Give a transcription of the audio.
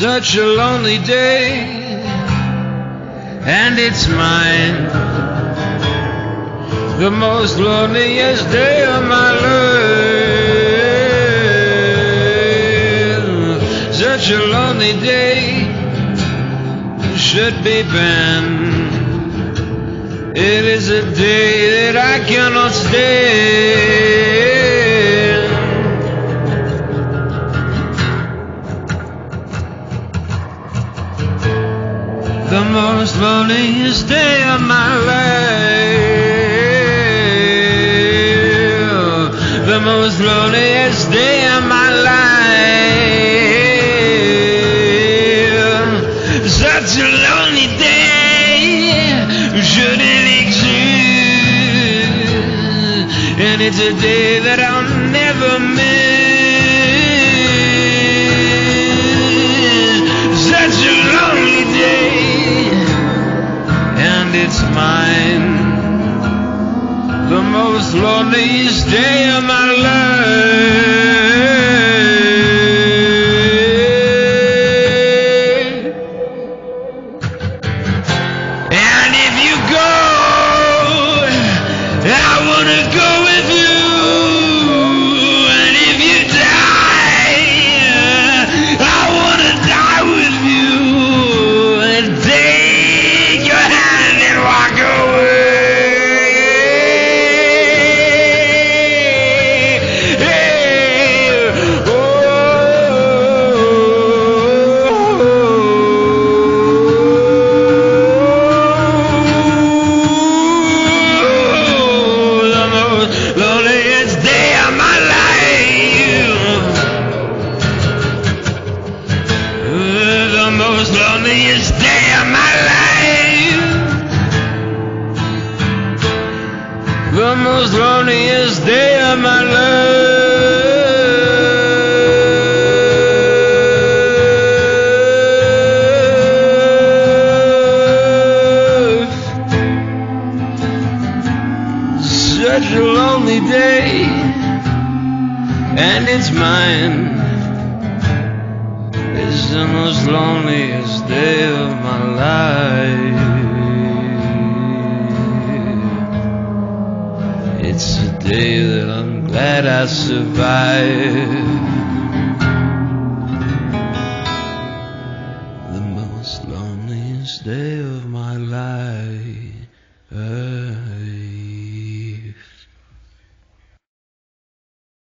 such a lonely day, and it's mine. The most loneliest day of my life. Such a lonely day should be banned. It is a day that I cannot stand. Most loneliest day of my life. The most loneliest day of my life. Such a lonely day shouldn't exist. And it's a day that I'll never miss. Loneliest day of my life. And if you go, I wanna go with you. Loneliest day of my life. The most loneliest day of my life. Such a lonely day, and it's mine. It's the most loneliest day It's a day that I'm glad I survived. The most loneliest day of my life.